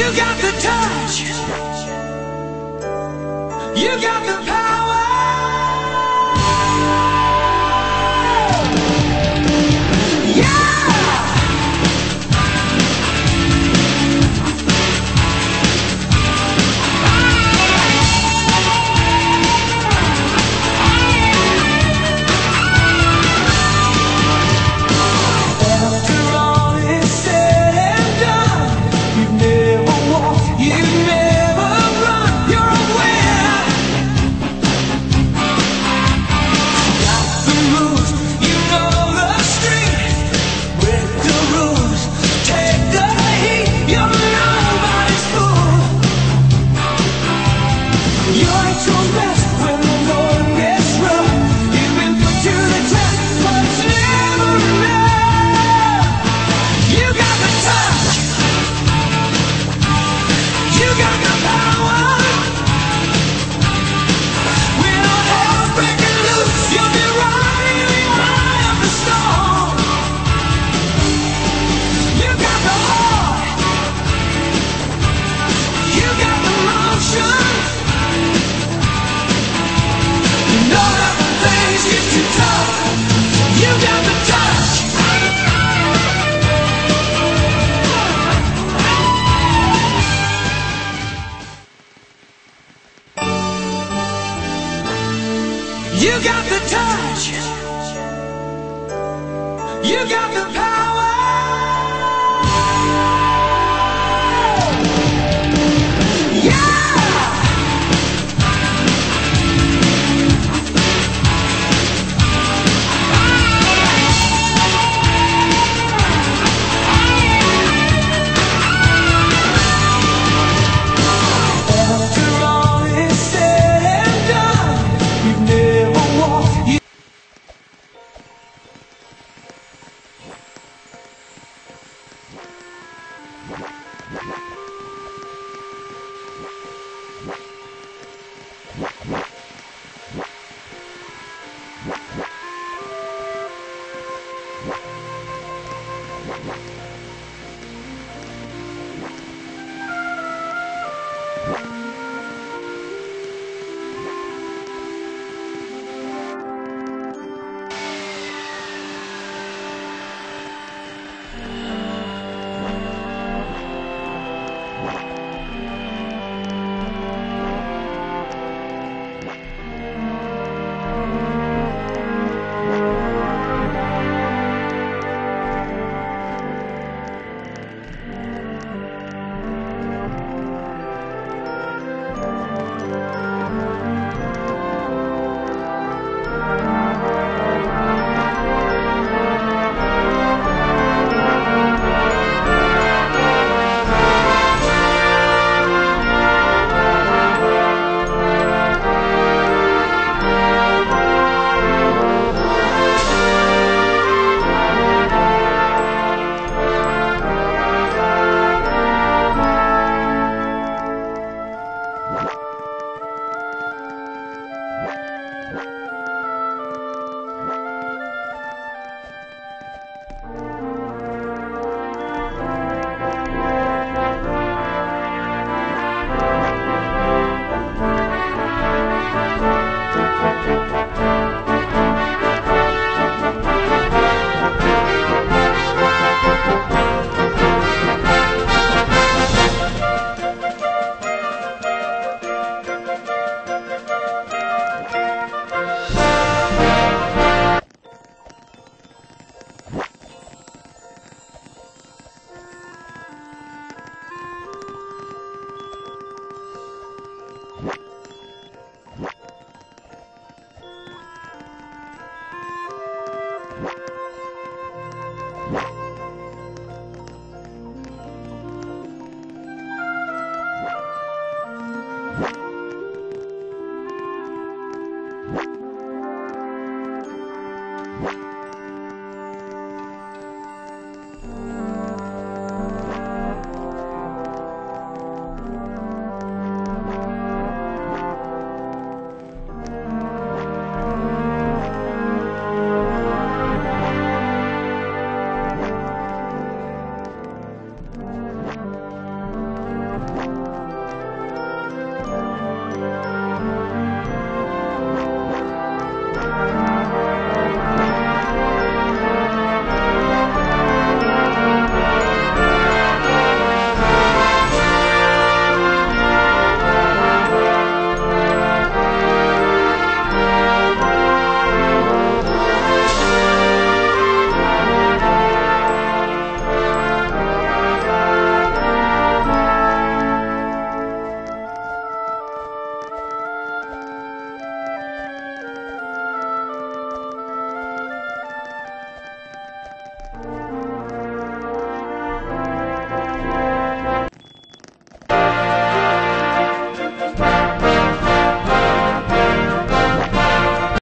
You got the touch. You got the power. Yeah! You got the power.